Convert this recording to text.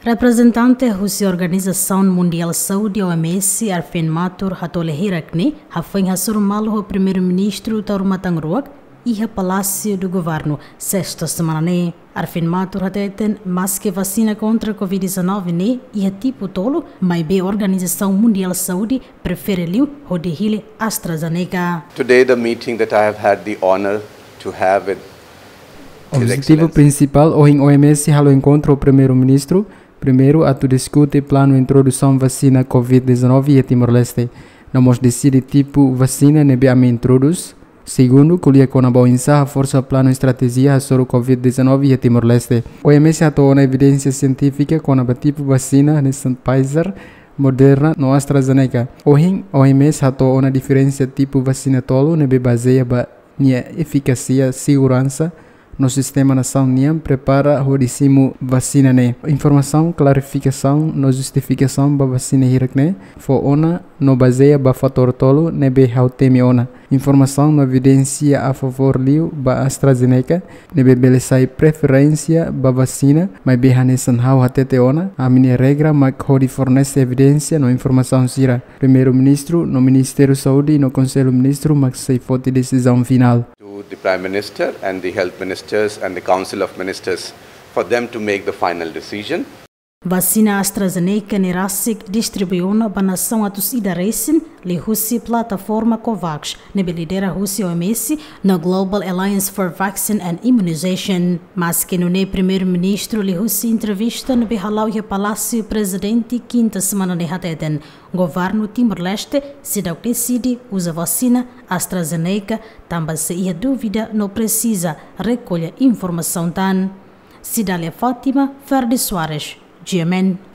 Representante da Organização Mundial de Saúde OMS Arfen Matur Hatole Hirakni hafai hasurmalo o primeiro-ministro Taurumatangroak e o Palácio do Governo sexta semana ne Arfen Matur hateten mas que vacina contra Covid-19 ne e a tipo tolo mas be Organização Mundial de Saúde prefere liu o de hile AstraZeneca. Today the meeting that I have had the honor to have with O objetivo principal o OMS halo encontro o primeiro-ministro Primeiro, a tu discute plano de introdução vacina COVID-19 em Timor-Leste. Nós decide tipo vacina nebe a introduz. Segundo, colher com a boa a força plano estratégia sobre COVID-19 em Timor-Leste. OMS atuou na evidência científica com a tipo vacina nesse Pfizer, Moderna no AstraZeneca. Hoje, o OMS atuou na diferença tipo vacina tolo nebe baseia ba eficácia, segurança, no sistema nação NIAM prepara o décimo vacina né. Informação, clarificação, no justificação ba vacina hirakne, fo ona no baseia ba fator tolo nebe hautemi ona. Informação no evidência a favor liu ba AstraZeneca, nebe belesai preferência ba vacina, mas be hanesan hau hatete ona, a minha regra mas hori fornece evidência no informação sira. Primeiro-ministro, no Ministério da Saúde e no Conselho Ministro, mas sei fote decisão final. The Prime Minister and the Health Ministers and the Council of Ministers for them to make the final decision. Vacina AstraZeneca Nerasic distribuiu na nação a torcida Racing li plataforma COVAX, nebe lidera Rússia OMS na Global Alliance for Vaccine and Immunization. Mas que no primeiro-ministro li entrevista no Bihalau e Palácio Presidente quinta semana de Hateden. Governo Timor-Leste, se dá decide, usa vacina AstraZeneca, também se ia dúvida, não precisa recolher informação tan. Cidália Fátima, Ferdi Soares. 居民。